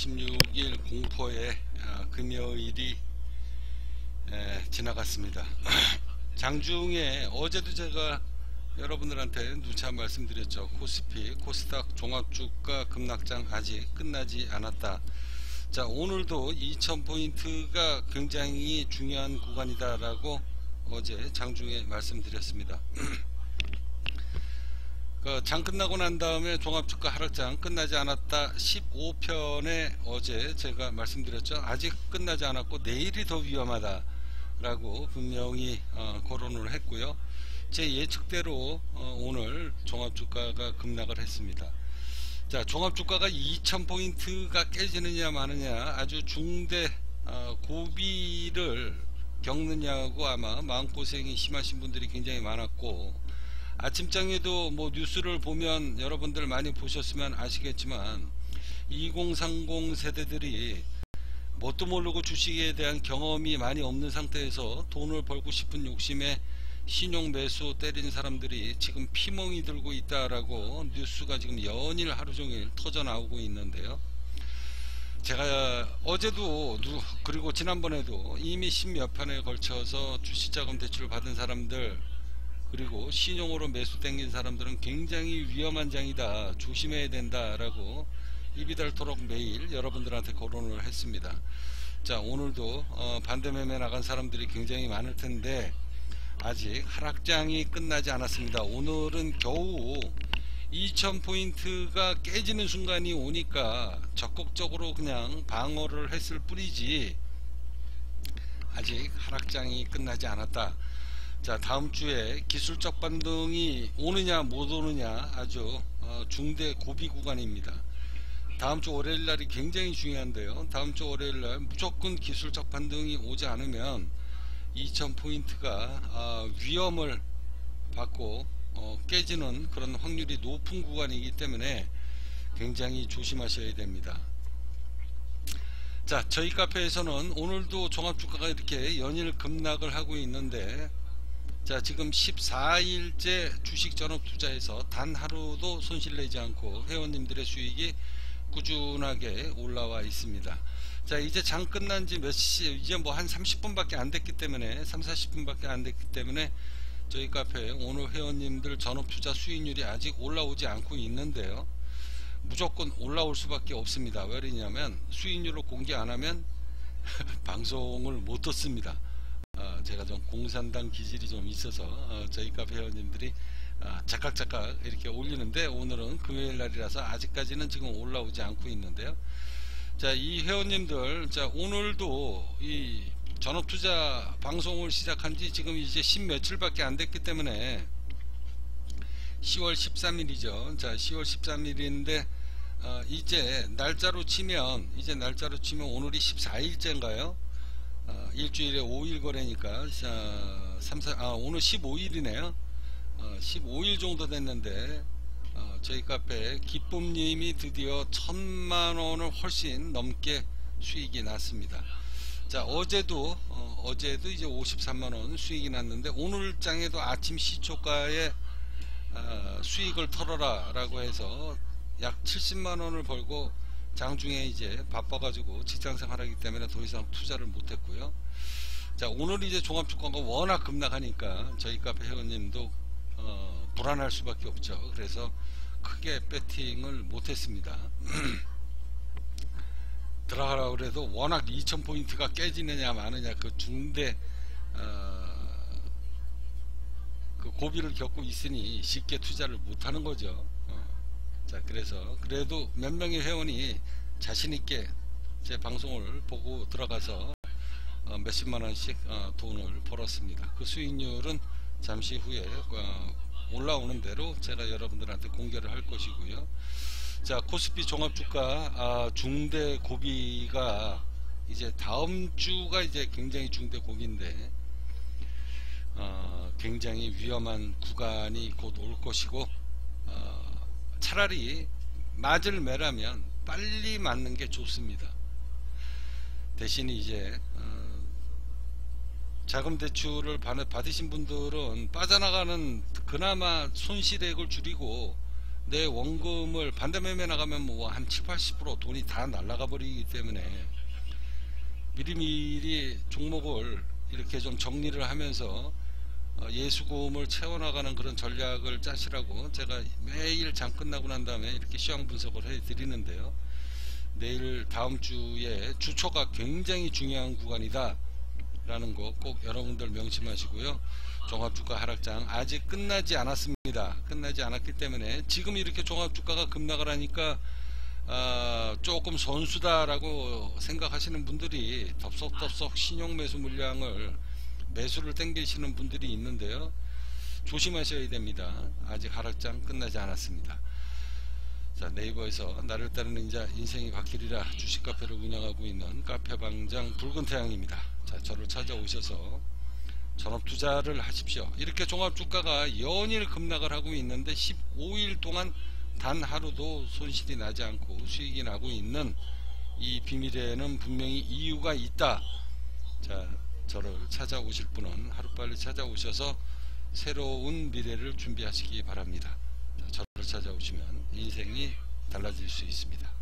26일 공포의 아, 금요일이 에, 지나갔습니다. 장중에 어제도 제가 여러분들한테 누차 말씀드렸죠. 코스피, 코스닥 종합주가 급락장 아직 끝나지 않았다. 자 오늘도 2000포인트가 굉장히 중요한 구간이다 라고 어제 장중에 말씀드렸습니다. 그 장 끝나고 난 다음에 종합주가 하락장 끝나지 않았다 15편에 어제 제가 말씀드렸죠. 아직 끝나지 않았고 내일이 더 위험하다 라고 분명히 어, 거론을 했고요. 제 예측대로 어, 오늘 종합주가가 급락을 했습니다. 자 종합주가가 2000포인트가 깨지느냐 마느냐 아주 중대 어, 고비를 겪느냐고 아마 마음고생이 심하신 분들이 굉장히 많았고 아침장에도 뭐 뉴스를 보면 여러분들 많이 보셨으면 아시겠지만 2030 세대들이 뭣도 모르고 주식에 대한 경험이 많이 없는 상태에서 돈을 벌고 싶은 욕심에 신용 매수 때린 사람들이 지금 피멍이 들고 있다라고 뉴스가 지금 연일 하루 종일 터져 나오고 있는데요. 제가 어제도 그리고 지난번에도 이미 십몇 편에 걸쳐서 주식자금 대출을 받은 사람들 그리고 신용으로 매수 땡긴 사람들은 굉장히 위험한 장이다. 조심해야 된다 라고 입이 닳도록 매일 여러분들한테 거론을 했습니다. 자 오늘도 어, 반대매매 나간 사람들이 굉장히 많을 텐데 아직 하락장이 끝나지 않았습니다. 오늘은 겨우 2000포인트가 깨지는 순간이 오니까 적극적으로 그냥 방어를 했을 뿐이지 아직 하락장이 끝나지 않았다 자 다음 주에 기술적 반등이 오느냐 못 오느냐 아주 어, 중대 고비 구간입니다. 다음 주 월요일 날이 굉장히 중요한데요. 다음 주 월요일 날 무조건 기술적 반등이 오지 않으면 2000포인트가 어, 위험을 받고 어, 깨지는 그런 확률이 높은 구간이기 때문에 굉장히 조심하셔야 됩니다. 자 저희 카페에서는 오늘도 종합주가가 이렇게 연일 급락을 하고 있는데 자 지금 14일째 주식 전업 투자에서 단 하루도 손실 내지 않고 회원님들의 수익이 꾸준하게 올라와 있습니다. 자 이제 장 끝난 지 몇 시 이제 뭐 한 30분 밖에 안 됐기 때문에 3, 40분 밖에 안 됐기 때문에 저희 카페 오늘 회원님들 전업 투자 수익률이 아직 올라오지 않고 있는데요. 무조건 올라올 수밖에 없습니다. 왜냐하면 수익률을 공개 안하면 방송을 못 듣습니다. 어, 제가 좀 공산당 기질이 좀 있어서 어, 저희 카페 회원님들이 어, 작각작각 이렇게 올리는데 오늘은 금요일 날이라서 아직까지는 지금 올라오지 않고 있는데요. 자 이 회원님들 자 오늘도 이 전업투자 방송을 시작한 지 지금 이제 10 며칠밖에 안 됐기 때문에 10월 13일이죠. 자 10월 13일인데 어, 이제 날짜로 치면 이제 날짜로 치면 오늘이 14일째인가요 어, 일주일에 5일 거래니까 자, 3, 4, 아, 오늘 15일이네요. 어, 15일 정도 됐는데 어, 저희 카페 기쁨님이 드디어 천만원을 훨씬 넘게 수익이 났습니다. 자 어제도 어, 제도 이제 53만원 수익이 났는데 오늘 장에도 아침 시초가에 어, 수익을 털어라 라고 해서 약 70만원을 벌고 장중에 이제 바빠가지고 직장생활하기 때문에 더 이상 투자를 못했고요. 자 오늘 이제 종합주가가 워낙 급락하니까 저희 카페 회원님도 어, 불안할 수밖에 없죠. 그래서 크게 배팅을 못했습니다. 들어가라 그래도 워낙 2000포인트가 깨지느냐 마느냐 그 중대 어, 그 고비를 겪고 있으니 쉽게 투자를 못하는 거죠. 자 그래서 그래도 몇 명의 회원이 자신있게 제 방송을 보고 들어가서 어, 몇십만원씩 어, 돈을 벌었습니다. 그 수익률은 잠시 후에 어, 올라오는 대로 제가 여러분들한테 공개를 할 것이고요. 자 코스피 종합주가 아, 중대 고비가 이제 다음 주가 이제 굉장히 중대 고비인데 어, 굉장히 위험한 구간이 곧 올 것이고 어, 차라리 맞을 매라면 빨리 맞는 게 좋습니다. 대신 이제 어, 자금 대출을 받으신 분들은 빠져나가는 그나마 손실액을 줄이고 내 원금을 반대매매 나가면 뭐 한 7, 80% 돈이 다 날아가 버리기 때문에 미리미리 종목을 이렇게 좀 정리를 하면서 어, 예수금을 채워나가는 그런 전략을 짜시라고 제가 매일 장 끝나고 난 다음에 이렇게 시황 분석을 해 드리는데요. 내일 다음 주에 주초가 굉장히 중요한 구간이다 라는 거 꼭 여러분들 명심하시고요. 종합주가 하락장 아직 끝나지 않았습니다. 끝나지 않았기 때문에 지금 이렇게 종합주가가 급락을 하니까 아, 조금 선수다라고 생각하시는 분들이 덥석덥석 신용 매수 물량을 매수를 땡기시는 분들이 있는데요. 조심하셔야 됩니다. 아직 하락장 끝나지 않았습니다. 자 네이버에서 나를 따르는 자 인생이 바뀌리라 주식 카페를 운영하고 있는 카페방장 붉은 태양입니다. 자 저를 찾아오셔서 전업 투자를 하십시오. 이렇게 종합주가가 연일 급락을 하고 있는데 15일 동안 단 하루도 손실이 나지 않고 수익이 나고 있는 이 비밀에는 분명히 이유가 있다. 자, 저를 찾아오실 분은 하루빨리 찾아오셔서 새로운 미래를 준비하시기 바랍니다. 자, 저를 찾아오시면 인생이 달라질 수 있습니다.